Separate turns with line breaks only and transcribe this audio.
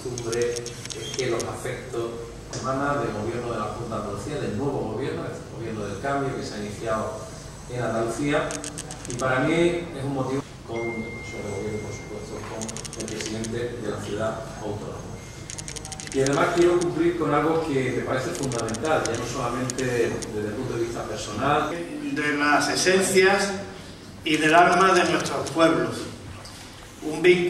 costumbre es que los afectos emanan del gobierno de la Junta de Andalucía, del nuevo gobierno, el gobierno del cambio que se ha iniciado en Andalucía. Y para mí es un motivo con el Gobierno, por supuesto, con el presidente de la ciudad autónoma. Y además quiero cumplir con algo que me parece fundamental, ya no solamente desde el punto de vista personal.
De las esencias y del alma de nuestros pueblos. Un vínculo